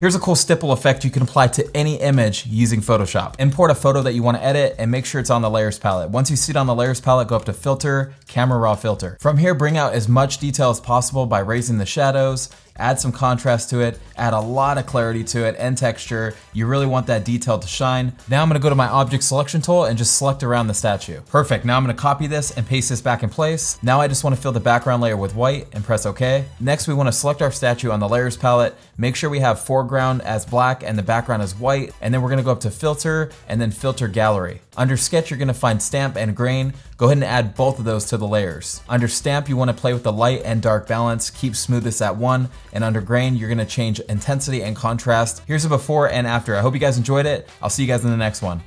Here's a cool stipple effect you can apply to any image using Photoshop. Import a photo that you want to edit and make sure it's on the layers palette. Once you see it on the layers palette, go up to filter, camera raw filter. From here, bring out as much detail as possible by raising the shadows, add some contrast to it, add a lot of clarity to it and texture. You really want that detail to shine. Now I'm gonna go to my object selection tool and just select around the statue. Perfect, now I'm gonna copy this and paste this back in place. Now I just wanna fill the background layer with white and press okay. Next we wanna select our statue on the layers palette, make sure we have foreground as black and the background as white, and then we're gonna go up to filter and then filter gallery. Under sketch, you're gonna find stamp and grain. Go ahead and add both of those to the layers. Under stamp, you wanna play with the light and dark balance, keep smoothness at one, and under grain, you're gonna change intensity and contrast. Here's a before and after. I hope you guys enjoyed it. I'll see you guys in the next one.